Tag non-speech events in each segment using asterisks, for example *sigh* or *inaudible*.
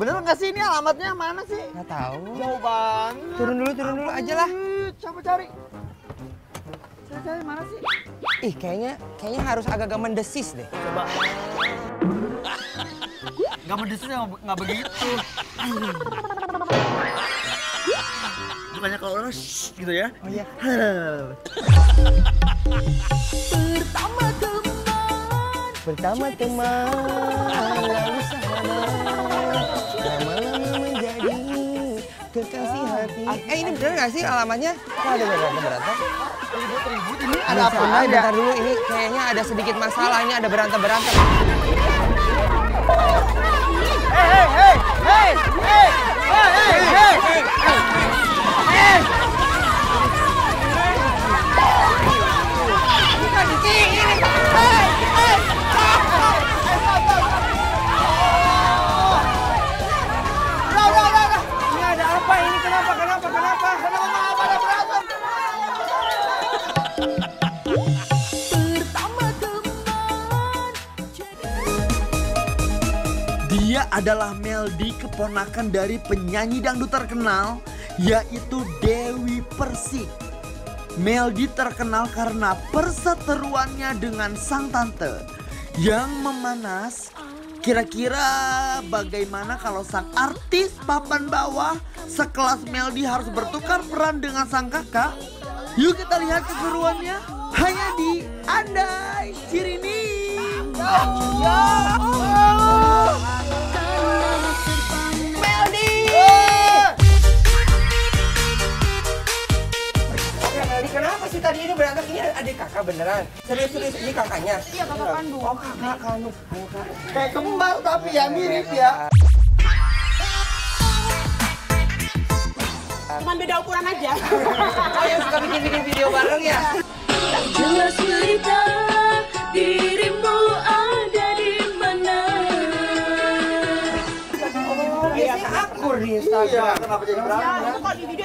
Bener nggak sih ini alamatnya mana sih? Nggak tahu. Jauh banget. Turun dulu, turun dulu aja lah. Coba cari. Cari cari mana sih? Ih, kayaknya kayaknya harus agak-agak mendesis deh. Coba. *laughs* Gak mendesis nggak begitu. Bukannya kalau orang shh, gitu ya? Oh iya. *laughs* Pertama teman Pertama teman, Eh ini bener nggak sih alamatnya? Kok ada berantem-berantem? Ribut-ribut ini ada apa? Bentar dulu, ini kayaknya ada sedikit masalah. Ini ada berantem-berantem. Hei, adalah Meldi, keponakan dari penyanyi dangdut terkenal, yaitu Dewi Persik. Meldi terkenal karena perseteruannya dengan sang tante yang memanas. Kira-kira bagaimana kalau sang artis papan bawah sekelas Meldi harus bertukar peran dengan sang kakak? Yuk kita lihat keseruannya hanya di Andai Cirini. Meldi! Sih tadi ini berantem? Ini adik kakak beneran. Serius-serius ini kakaknya. Iya kakak kandung Oh kakak kandung. Oh, kakak. Kayak kembar tapi ya mirip ya. Cuman beda ukuran aja *laughs* Oh yang suka bikin-bikin video bareng ya? Jelas berita dirimu ada di mana Oh biasanya akur di Instagram. kenapa jadi berantem ya? kok di video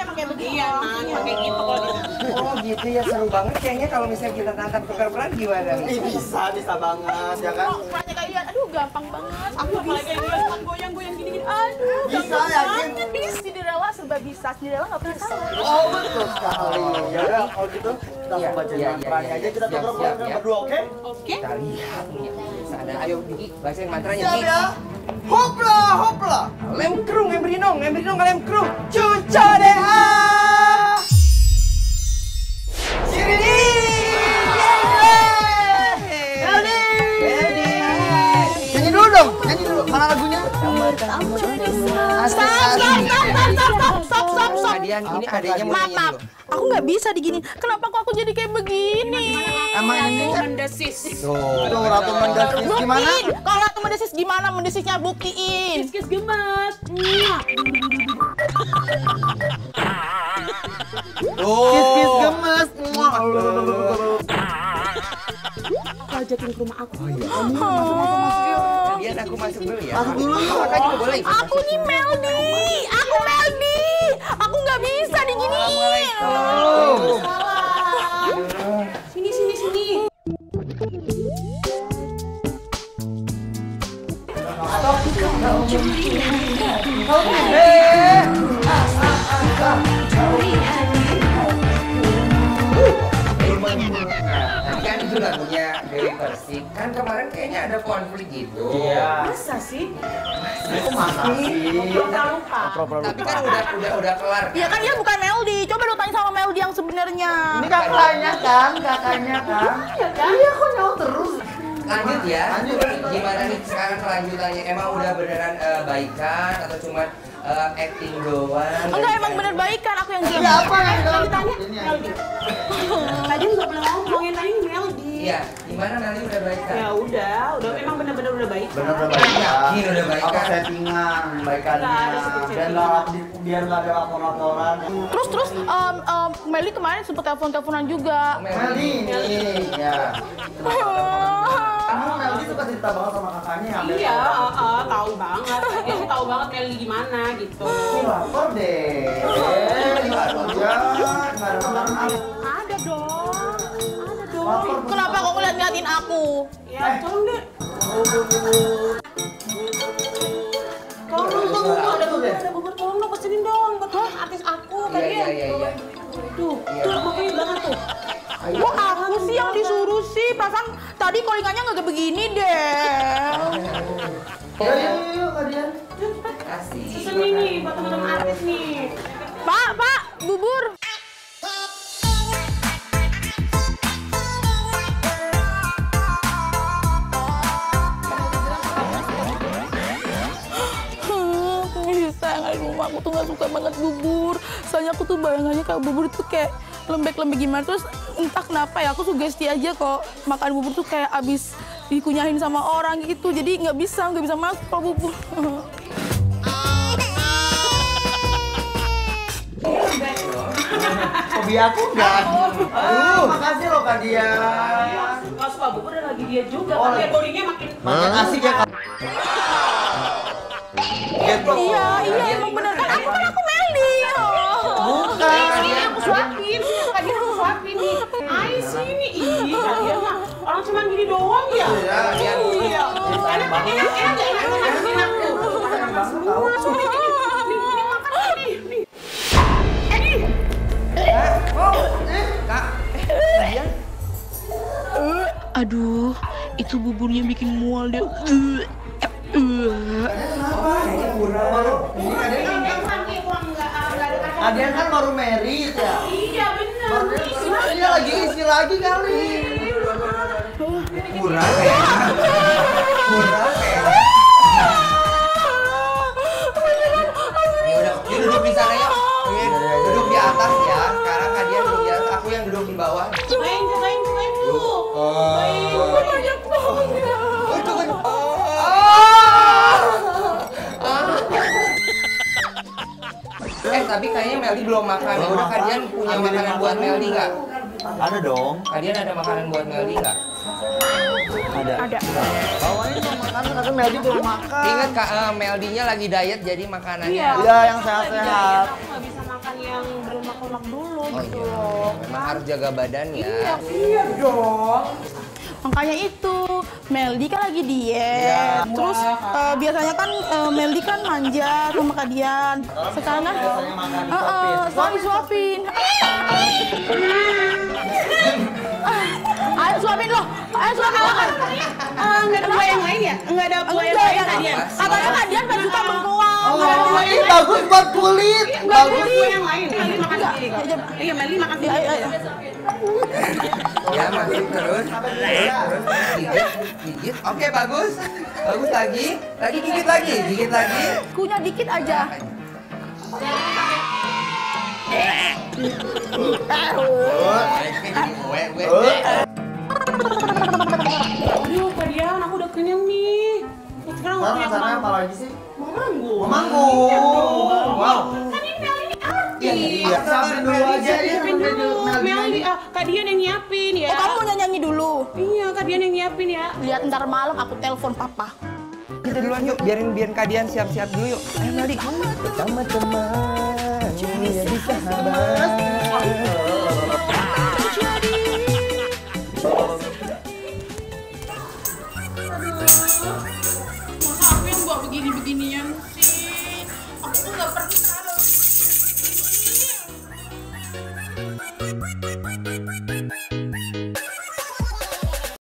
Iya emang kayak gitu kalau Oh gitu ya seru banget. Kayaknya kalau misalnya kita tantang tukar peran gimana? Ih, bisa, bisa banget ya kan? Oh, kayak dia, aduh gampang banget. Aku bisa. Kayak dia cuma goyang-goyang gini-gini. Aduh, Bisa, gampang yakin? banget. Bisa, Cinderella serba bisa. Cinderella nggak pernah salah. Oh betul sekali. Ya udah kalau gitu kita Iya, baca iya, mantranya iya, aja kita tuker peran berdua, oke? Oke. Kita lihat nih. Sana, ayo Diki, bacain mantranya ya. Hopla, hopla. Lem krung, embrinong, embrinong, lem krung. Cuca deha. Mana lagunya? Stop, stop, stop, stop, stop, stop, ini adanya mau Maaf, nyanyi maaf. dulu. Aku nggak bisa digini. Kenapa kok aku jadi kayak begini? Emang ini kan mendesis. Tuh, Ratu Mendesis gimana? Kalau ratu mendesis gimana? Mendesisnya buktiin. Kis gemes. Kis kis gemes. Muah. Ajakin ke rumah aku. Adian aku masuk dulu ya. Masuk dulu. Kakak juga boleh. Aku nih Meldi. Aku Meldi. Aku nggak bisa Persik. Kan kemarin kayaknya ada konflik gitu. Iya. Masa sih? Itu mana sih? Lupa. Pura-pura Tapi lupa. kan udah udah udah kelar. Ya kan dia bukan Meldi. Coba lu tanya sama Meldi yang sebenarnya. Ini kakaknya kan, kakaknya kan. Iya kok nyawa terus. Lanjut ya. Lanjut. Gimana nih sekarang kelanjutannya? Emang udah beneran eh, baikan atau cuma eh, acting doang? Enggak emang bener baikan aku yang Iya gini. apa yang Ditanya Meldi. Tadi nggak pernah ngomongin tadi Meldi. Iya, gimana nanti udah baikan? Ya udah, udah emang bener-bener udah baik. Bener-bener baik Yakin udah baikan? Apa settingan baikannya? Dan nggak biar nggak ada lapor-laporan. Terus terus em, em, Meldi kemarin sempet telepon-teleponan juga. Meldi ini, ya. Kamu Meldi suka cerita banget sama kakaknya ya? Iya, uh, uh, tahu banget. Dia tahu banget Melly gimana gitu. Ini lapor deh. Eh, nggak ada nggak ada makanan. Ada dong. Kenapa kok ngeliat-ngeliatin aku? Ya, turun deh. Tolong dong, ada bubur, iya. ada bubur. Tolong dong, pesenin dong. Betul, artis aku iya, tadi. Iya, iya, iya. Tuh, iya. tuh, makanya belakang tuh. Wah, aku sih yang disuruh sih. Pasang tadi kolingannya nggak begini deh. Yuk, yuk, yuk, kalian. Kasih. Susun ini, buat teman-teman artis nih. Pak, pak, bubur. Suka banget bubur soalnya aku tuh bayangannya kalau bubur itu kayak lembek-lembek gimana terus entah kenapa ya aku sugesti aja kok makan bubur tuh kayak abis dikunyahin sama orang gitu jadi nggak bisa nggak bisa masuk kalau bubur Hobi aku enggak. Aduh, makasih loh Kak Dia. Kalau suka bubur dan lagi dia juga, tapi ya bodinya makin Makin asik ya Kak. iya iya emang bener Ini aku suapin, tadi aku suapin nih. Ay sini, ih kalian mah orang cuma gini doang ya. Iya. Enak enak enak enak enak enak enak. Eh, aduh itu buburnya bikin mual deh Uh, uh. Kalian kan baru merit ya. Iya benar. Baru dia lagi isi lagi kali. kurang kayaknya. Kurang tapi kayaknya Meldi belum makan. Ya udah, Kak Dian punya makanan buat Meldi nggak? Ada dong. Kak Dian ada makanan buat Meldi nggak? Ada. ada Bawain dong makanan karena Meldi belum makan. Ingat Kak, eh, Meldinya lagi diet jadi makanannya. Iya. Iya, yang sehat-sehat. Aku nggak bisa makan yang berlemak-lemak dulu Oh gitu. iya, memang harus jaga badan ya. Iya dong. Makanya itu. Meldi kan lagi diet. Iya. terus eh, biasanya kan eh, Meldi kan manja sama kalian sekarang kan Eh, eh, sekarang disuapin ayo suapin loh ayo suapin Ah, nggak ada buah yang lain ya? Nggak ada buah yang Enggak, lain ya, ya? katanya kalian kan suka bengkoang Oh, ini bagus buat kulit. Ada Bagus. buah yang lain. Meli makan sendiri. Ya. Iya, Meli makan sendiri. Ya masih terus, terus gigit. Oke bagus, bagus lagi, lagi gigit lagi, gigit lagi. kunyah dikit aja Aduh, Kak Dian, aku udah kenyang nih. Sekarang makanannya apa lagi sih? Manggung. Mau manggung. Wow. Kan ini Meli ini artis. Iya, siapin dulu aja ya. Siapin dulu. Meli, ah, Kak Dian yang nyiapin ya. oh kamu mau nyanyi dulu Iya, Kak Dian yang nyiapin ya. lihat ntar malam aku telepon papa Kita duluan yuk, biarin biarin kadian siap-siap dulu yuk. Ayo Meldi. Pertama teman, jadi sahabat.